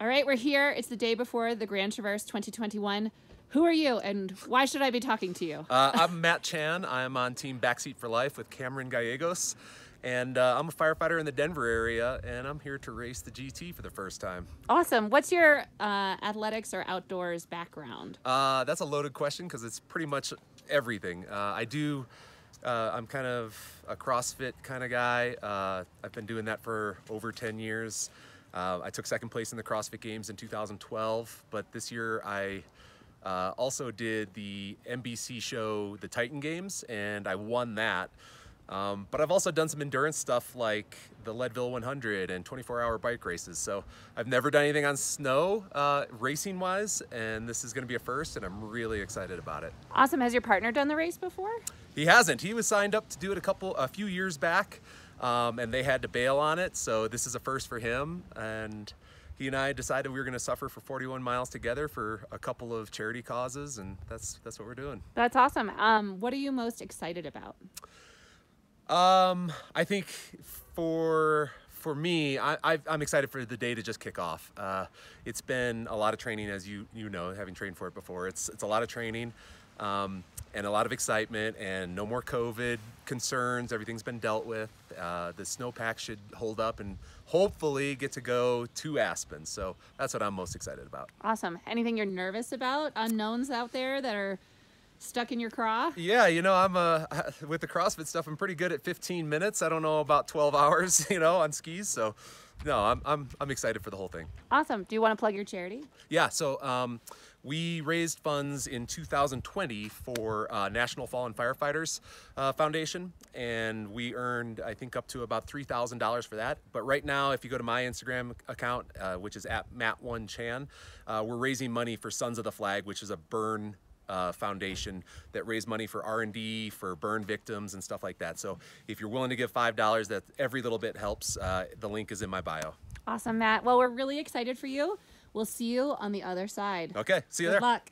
All right, we're here. It's the day before the Grand Traverse 2021. Who are you and why should I be talking to you? Uh, I'm Matt Chan. I'm on Team Backseat for Life with Cameron Gallegos. And uh, I'm a firefighter in the Denver area, and I'm here to race the GT for the first time. Awesome. What's your uh, athletics or outdoors background? Uh, that's a loaded question because it's pretty much everything. Uh, I do, uh, I'm kind of a CrossFit kind of guy. Uh, I've been doing that for over 10 years. I took second place in the CrossFit Games in 2012, but this year I also did the NBC show, The Titan Games, and I won that. Um, but I've also done some endurance stuff like the Leadville 100 and 24 hour bike races. So I've never done anything on snow uh, racing wise, and this is going to be a first, and I'm really excited about it. Awesome. Has your partner done the race before? He hasn't. He was signed up to do it a couple, a few years back, um, and they had to bail on it. So this is a first for him, and he and I decided we were going to suffer for 41 miles together for a couple of charity causes, and that's that's what we're doing. That's awesome. Um, what are you most excited about? Um, I think for for me, I, am excited for the day to just kick off. Uh, it's been a lot of training, as you you know, having trained for it before. It's it's a lot of training, um, and a lot of excitement, and no more COVID concerns. Everything's been dealt with. Uh, the snowpack should hold up, and hopefully get to go to Aspen. So that's what I'm most excited about. Awesome. Anything you're nervous about? Unknowns out there that are stuck in your craw? Yeah, you know, I'm uh, with the CrossFit stuff. I'm pretty good at 15 minutes. I don't know about 12 hours, you know, on skis. So, no, I'm I'm I'm excited for the whole thing. Awesome. Do you want to plug your charity? Yeah. So, um, we raised funds in 2020 for uh, National Fallen Firefighters uh, Foundation, and we earned, I think, up to about $3,000 for that. But right now, if you go to my Instagram account, uh, which is at Matt1Chan, uh, we're raising money for Sons of the Flag, which is a burn uh, foundation that raise money for R&D, for burn victims and stuff like that. So if you're willing to give $5, that every little bit helps. Uh, the link is in my bio. Awesome, Matt. Well, we're really excited for you. We'll see you on the other side. Okay, see you Good there. Good luck.